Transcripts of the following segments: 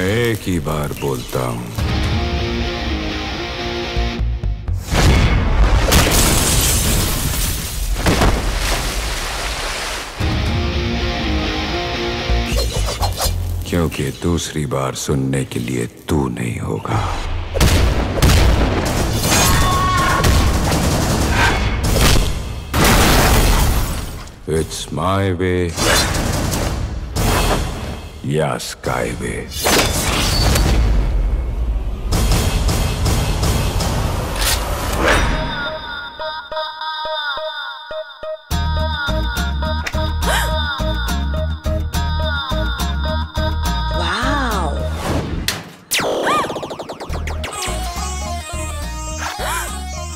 एक ही बार बोलता हूँ। क्योंकि दूसरी बार सुनने के लिए तू नहीं होगा। इट्स माई वे या स्काई वे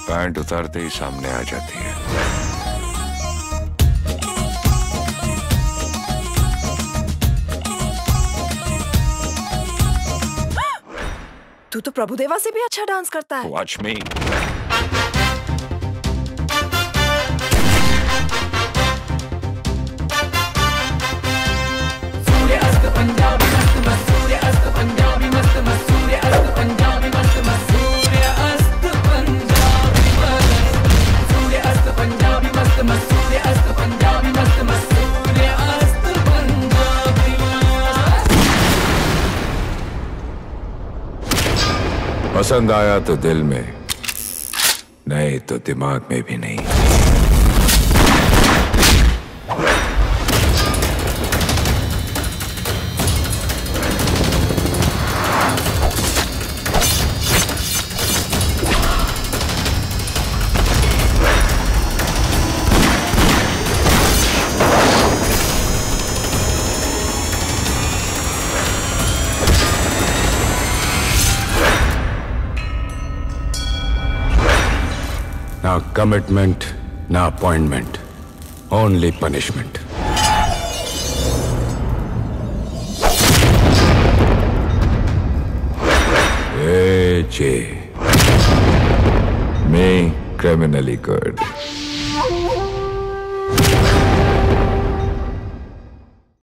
पैंट उतारते ही सामने आ जाती है। तू तो प्रभुदेवा से भी अच्छा डांस करता है। वॉच मी पसंद आया तो दिल में नहीं तो दिमाग में भी नहीं। No commitment, no appointment. Only punishment. AJ. Me criminally good.